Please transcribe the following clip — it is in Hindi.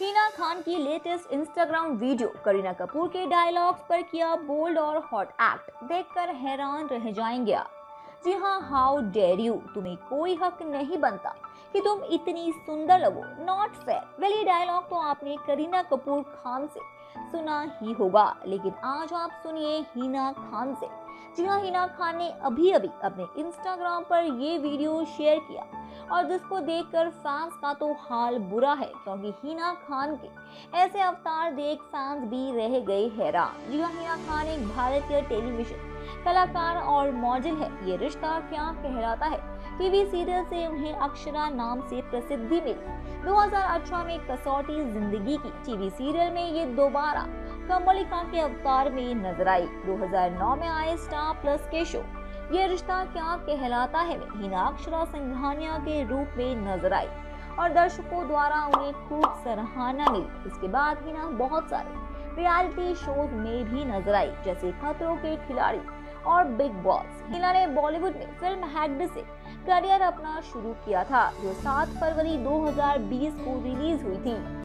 हिना खान की latest Instagram video, Kareena Kapoor के डायलॉग्स पर किया बोल्ड और हॉट एक्ट देखकर हैरान रह जाएँगे जी हाँ हाउ डेर यू तुम्हें कोई हक नहीं बनता। कि तुम इतनी सुंदर लगो। नॉट फेयर वेल ये डायलॉग तो आपने करीना कपूर खान से सुना ही होगा, लेकिन आज आप सुनिए हिना खान से। जी हाँ हिना खान ने अभी अभी अपने इंस्टाग्राम पर ये वीडियो शेयर किया। और जिसको देखकर फैंस का तो हाल बुरा है, क्योंकि हिना खान के ऐसे अवतार देख फैंस भी रह गए हैरान। जी हाँ हिना खान एक भारतीय टेलीविज़न कलाकार और मॉडल है। ये रिश्ता क्या कहलाता है? टीवी सीरियल से उन्हें अक्षरा नाम से प्रसिद्धि मिली। 2018 में कसौटी ज़िंदगी की। टीवी सीरियल में ये दोबारा कमलिका के अवतार में नज़र आई। 2009 में आए स्टार प्लस के शो। ये रिश्ता क्या कहलाता है? हिना अक्षरा सिंघानिया के रूप में नज़र आई और दर्शकों द्वारा उन्हें खूब सराहना मिली। इसके बाद हिना बहुत सारे रियलिटी शोज़ में भी नज़र आई, जैसे खतरों के खिलाड़ी। और बिग बॉस। हिना ने बॉलीवुड में फ़िल्म हैड से करियर अपना शुरू किया था, जो 7 फरवरी 2020 को रिलीज़ हुई थी।